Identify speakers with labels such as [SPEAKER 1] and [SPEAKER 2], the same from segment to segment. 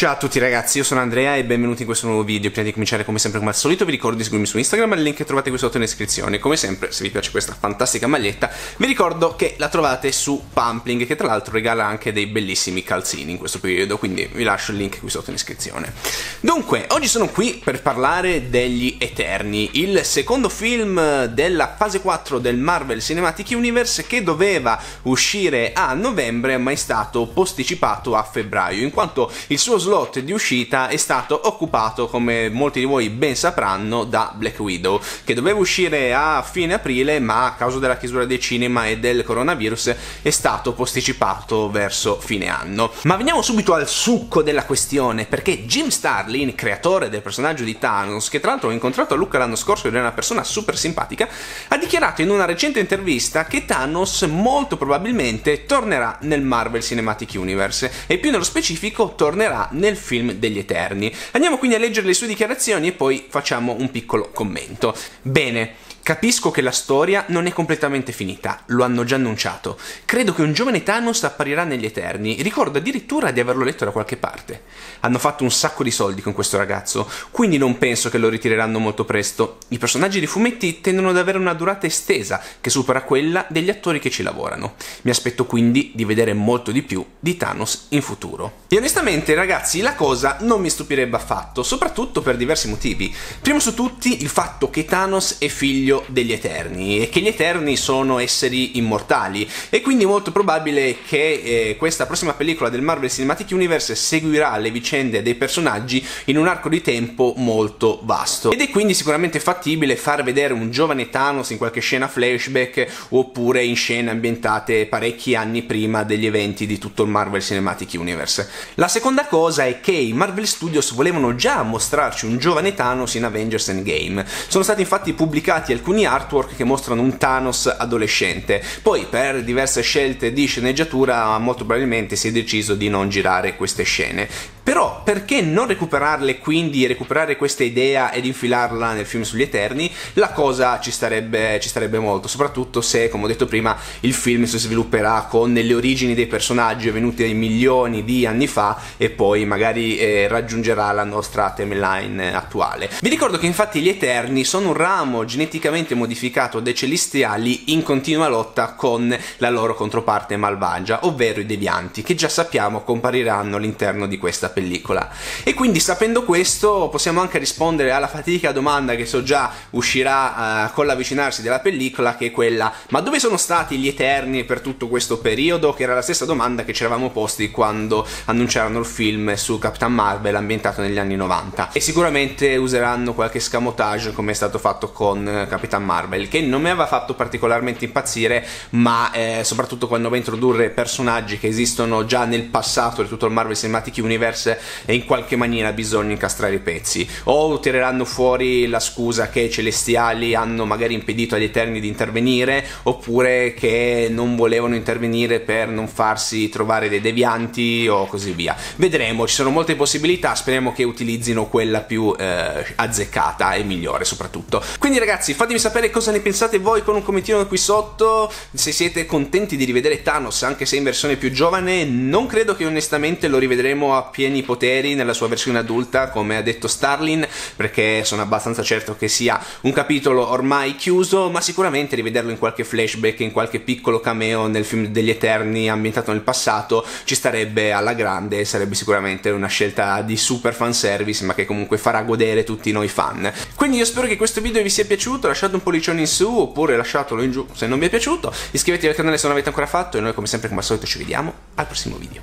[SPEAKER 1] Ciao a tutti ragazzi, io sono Andrea e benvenuti in questo nuovo video. Prima di cominciare come sempre come al solito vi ricordo di seguirmi su Instagram, il link che trovate qui sotto in descrizione. Come sempre, se vi piace questa fantastica maglietta, vi ricordo che la trovate su Pumpling, che tra l'altro regala anche dei bellissimi calzini in questo periodo, quindi vi lascio il link qui sotto in descrizione. Dunque, oggi sono qui per parlare degli Eterni, il secondo film della fase 4 del Marvel Cinematic Universe che doveva uscire a novembre ma è stato posticipato a febbraio, in quanto il suo slot di uscita è stato occupato, come molti di voi ben sapranno, da Black Widow, che doveva uscire a fine aprile, ma a causa della chiusura dei cinema e del coronavirus è stato posticipato verso fine anno. Ma veniamo subito al succo della questione, perché Jim Starlin, creatore del personaggio di Thanos, che tra l'altro ho incontrato a Luca l'anno scorso ed è una persona super simpatica, ha dichiarato in una recente intervista che Thanos molto probabilmente tornerà nel Marvel Cinematic Universe e più nello specifico tornerà film degli Eterni. Andiamo quindi a leggere le sue dichiarazioni e poi facciamo un piccolo commento. Bene. Capisco che la storia non è completamente finita, lo hanno già annunciato. Credo che un giovane Thanos apparirà negli Eterni, ricordo addirittura di averlo letto da qualche parte. Hanno fatto un sacco di soldi con questo ragazzo, quindi non penso che lo ritireranno molto presto. I personaggi di fumetti tendono ad avere una durata estesa, che supera quella degli attori che ci lavorano. Mi aspetto quindi di vedere molto di più di Thanos in futuro. E onestamente, ragazzi, la cosa non mi stupirebbe affatto, soprattutto per diversi motivi. Primo su tutti, il fatto che Thanos è figlio figlio degli Eterni e che gli Eterni sono esseri immortali e quindi è molto probabile che eh, questa prossima pellicola del Marvel Cinematic Universe seguirà le vicende dei personaggi in un arco di tempo molto vasto ed è quindi sicuramente fattibile far vedere un giovane Thanos in qualche scena flashback oppure in scene ambientate parecchi anni prima degli eventi di tutto il Marvel Cinematic Universe. La seconda cosa è che i Marvel Studios volevano già mostrarci un giovane Thanos in Avengers Endgame. Sono stati infatti pubblicati alcuni artwork che mostrano un Thanos adolescente. Poi per diverse scelte di sceneggiatura molto probabilmente si è deciso di non girare queste scene. Però perché non recuperarle quindi, recuperare questa idea ed infilarla nel film sugli Eterni? La cosa ci starebbe, ci starebbe molto, soprattutto se, come ho detto prima, il film si svilupperà con le origini dei personaggi avvenute milioni di anni fa e poi magari eh, raggiungerà la nostra timeline attuale. Vi ricordo che infatti gli Eterni sono un ramo geneticamente modificato dei Celestiali in continua lotta con la loro controparte malvagia, ovvero i Devianti, che già sappiamo compariranno all'interno di questa pellicola pellicola. E quindi sapendo questo possiamo anche rispondere alla fatica domanda che so già uscirà uh, con l'avvicinarsi della pellicola, che è quella ma dove sono stati gli Eterni per tutto questo periodo? Che era la stessa domanda che ci eravamo posti quando annunciarono il film su Capitan Marvel ambientato negli anni 90. E sicuramente useranno qualche scamotage come è stato fatto con Capitan Marvel, che non mi aveva fatto particolarmente impazzire, ma eh, soprattutto quando va a introdurre personaggi che esistono già nel passato di tutto il Marvel Cinematic Universe Universe e in qualche maniera bisogna incastrare i pezzi. O tireranno fuori la scusa che i celestiali hanno magari impedito agli Eterni di intervenire, oppure che non volevano intervenire per non farsi trovare dei devianti o così via. Vedremo, ci sono molte possibilità, speriamo che utilizzino quella più eh, azzeccata e migliore soprattutto. Quindi ragazzi, fatemi sapere cosa ne pensate voi con un commentino qui sotto, se siete contenti di rivedere Thanos anche se in versione più giovane, non credo che onestamente lo rivedremo a pieni pieni poteri nella sua versione adulta, come ha detto Starlin, perché sono abbastanza certo che sia un capitolo ormai chiuso, ma sicuramente rivederlo in qualche flashback, in qualche piccolo cameo nel film degli Eterni ambientato nel passato, ci starebbe alla grande, sarebbe sicuramente una scelta di super fanservice, ma che comunque farà godere tutti noi fan. Quindi io spero che questo video vi sia piaciuto, lasciate un pollicione in su, oppure lasciatelo in giù se non vi è piaciuto, iscrivetevi al canale se non l'avete ancora fatto, e noi come sempre come al solito ci vediamo al prossimo video.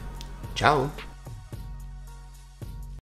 [SPEAKER 1] Ciao!